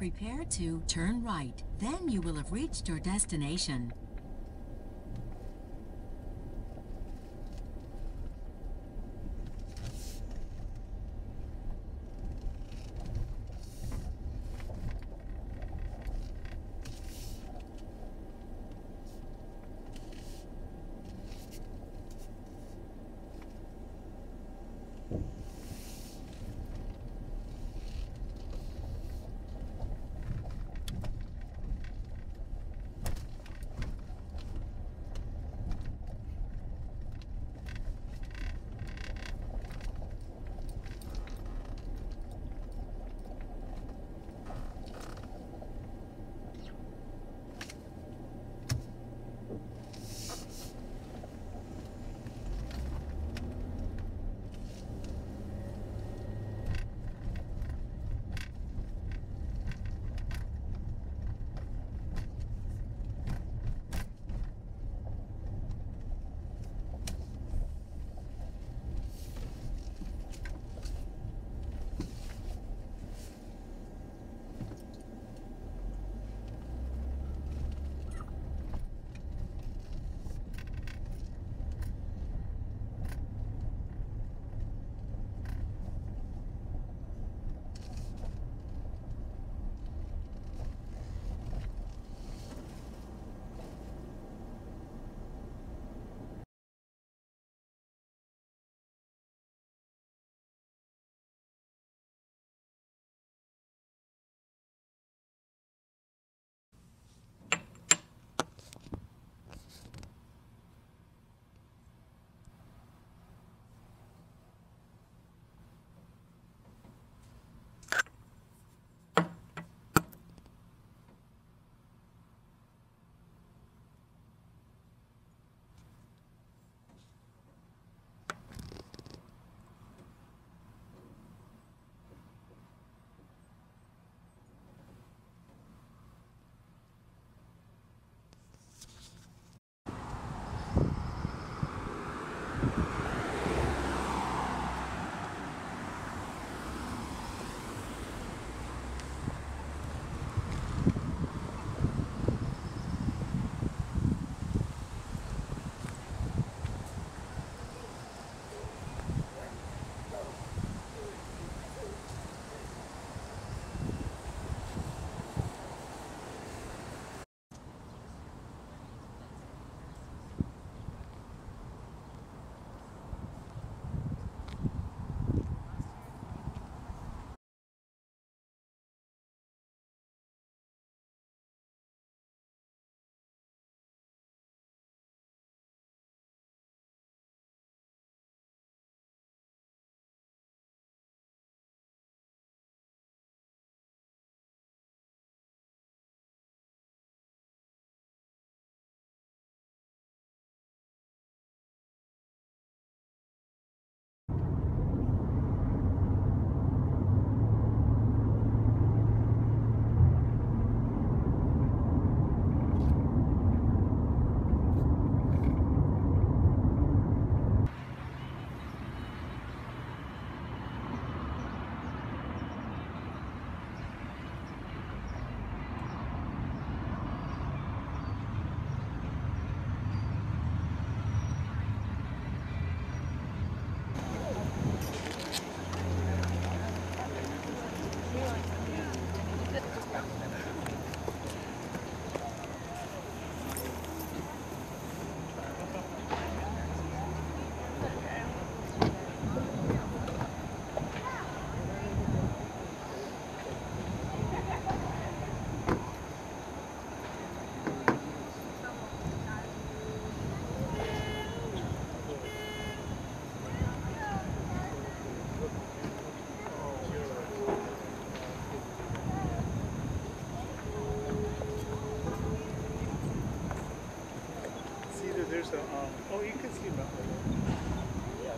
Prepare to turn right. Then you will have reached your destination. There's a, um, oh, you can see Mount Lebanon. Yeah,